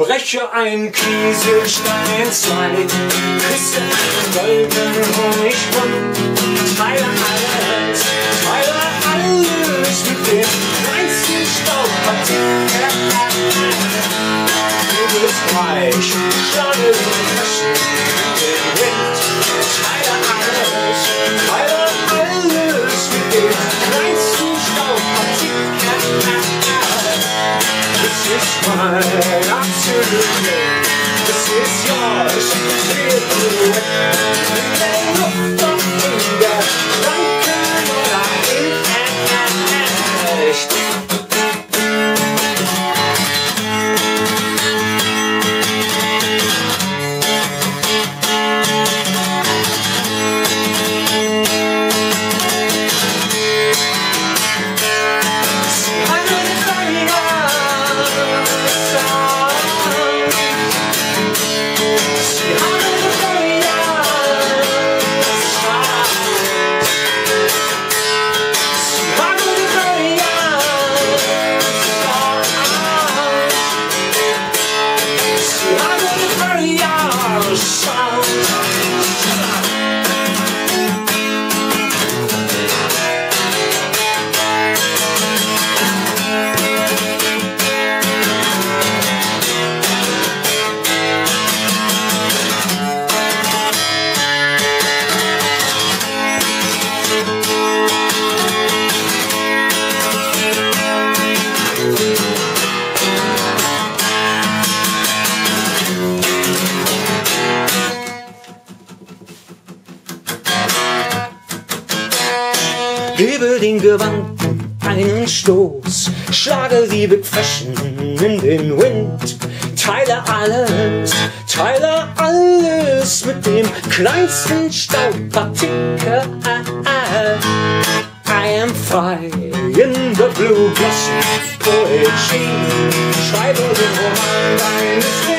breche ein Kieselstein in zwei, küsse einen goldenen Honigbund, teile alles, teile alles mit dem kleinsten Staubpartikel. Du bist reich, schlage die Taschen den Wind, teile alles, teile alles mit dem kleinsten Staubpartikel. This is mine, to the Gebe den Gewandten einen Stoß, schlage sie mit in den Wind. Teile alles, teile alles mit dem kleinsten Staubpartikel. I am frei in the blue blossom poetry. Schreibe den Roman deines.